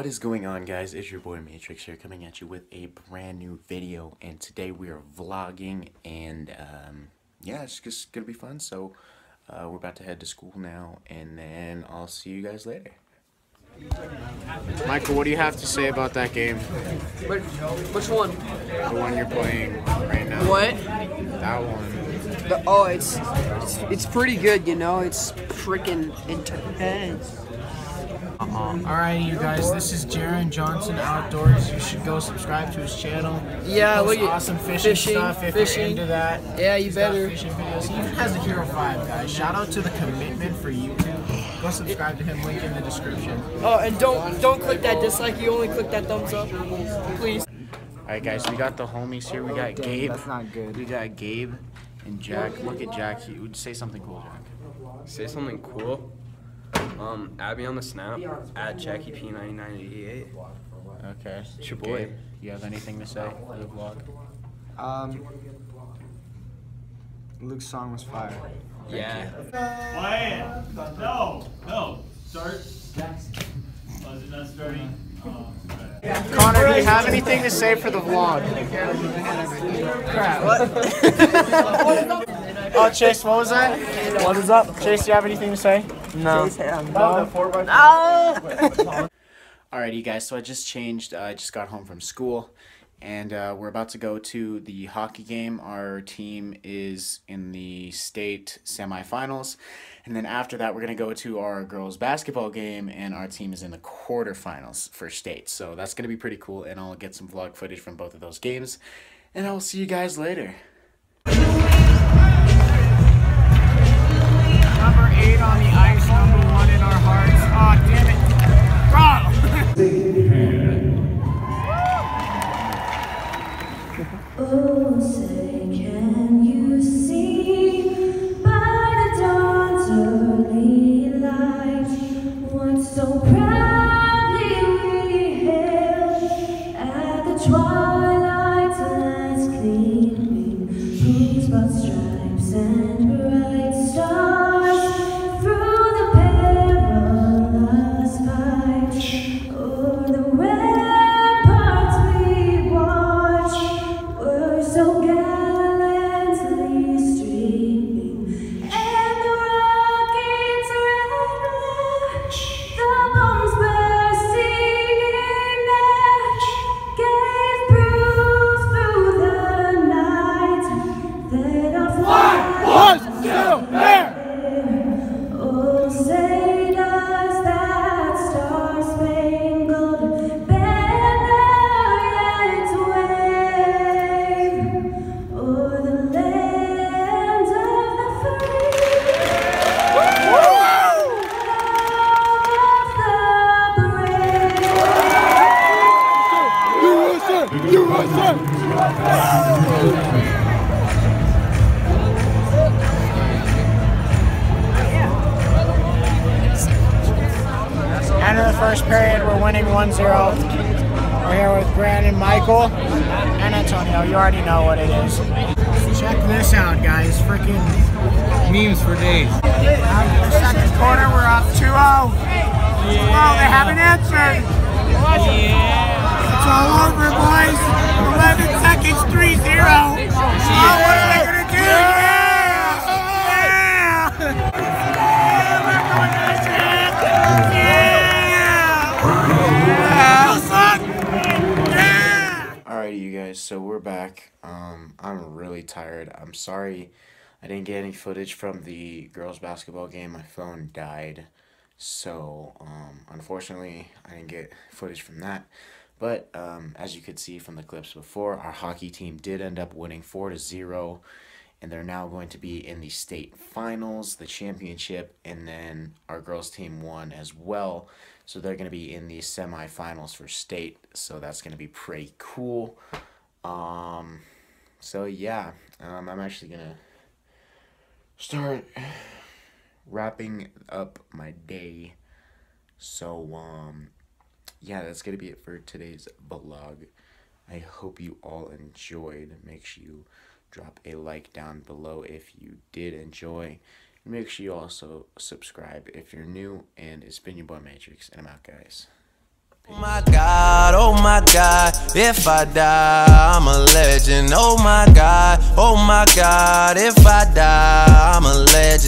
What is going on guys? It's your boy Matriks here coming at you with a brand new video and today we are vlogging and um, yeah it's just gonna be fun so uh, we're about to head to school now and then I'll see you guys later. Michael, what do you have to say about that game? Which, which one? The one you're playing right now. What? That one. The, oh, it's, it's it's pretty good, you know. It's freaking intense. Uh-uh. Alright, you guys, this is Jeron Johnson Outdoors. You should go subscribe to his channel. Yeah, He look at- awesome fishing, fishing, stuff if fishing. you're into that. Yeah, you He's got better. Fishing videos. He even has a Hero 5, guys. Shout out to the commitment for YouTube. Go subscribe to him. Link in the description. Oh, and don't don't click that dislike. You only click that thumbs up, please. Alright guys, we got the homies here. We got Gabe. That's not good. We got Gabe and Jack. Look at Jack. He would say something cool, Jack. Say something cool. Um, add me on the snap at Jackie P ninety nine eighty eight. Okay. It's your boy. Gabe, you have anything to say for the vlog? Um, Luke's song was fire. Yeah. Quiet. No, no. Start. Is it not starting? Um. Connor, do you have anything to say for the vlog? Crap. What? oh, Chase, what was that? What is up? Chase, do you have anything to say? No. Alrighty, guys, so I just changed. uh, I just got home from school, and uh, we're about to go to the hockey game. Our team is in the state semifinals, and then after that, we're going to go to our girls' basketball game, and our team is in the quarterfinals for state. So that's going to be pretty cool, and I'll get some vlog footage from both of those games, and I will see you guys later. Number 8 on the ice, number 1 in our hearts. Oh, damn it. Bro! flag One zero. We're here with Brandon Michael and Antonio. You already know what it is. Check this out, guys. Freaking memes for days. Um, second quarter, we're up 2 0. Wow, they haven't answered. Yeah. It's all over, boys. 11 seconds, 3 0. So we're back. Um, I'm really tired. I'm sorry I didn't get any footage from the girls' basketball game. My phone died, so um, unfortunately I didn't get footage from that. But um, as you could see from the clips before, our hockey team did end up winning four to zero, and they're now going to be in the state finals, the championship, and then our girls' team won as well. So they're going to be in the semifinals for state. So that's going to be pretty cool. Um, so yeah, um, I'm actually gonna start wrapping up my day. So um, yeah, that's gonna be it for today's vlog. I hope you all enjoyed. Make sure you drop a like down below if you did enjoy. Make sure you also subscribe if you're new. And it's been your boy Matriks, and I'm out, guys. Oh my god, oh my god, if I die, I'm a legend. Oh my god, oh my god, if I die, I'm a legend.